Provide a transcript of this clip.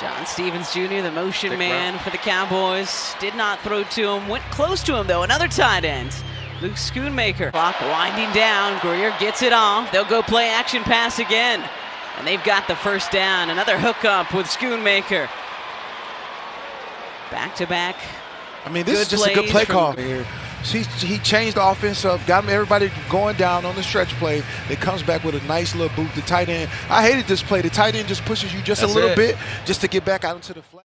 John Stephens Jr., the motion Dick man for the Cowboys, did not throw to him. Went close to him, though. Another tight end. Luke Schoonmaker. Clock winding down. Greer gets it off. They'll go play action pass again. And they've got the first down. Another hookup with Schoonmaker. Back to back. I mean, this Good is just a good play call here. He, he changed the offense up, got everybody going down on the stretch play. It comes back with a nice little boot. The tight end. I hated this play. The tight end just pushes you just That's a little it. bit just to get back out into the flat.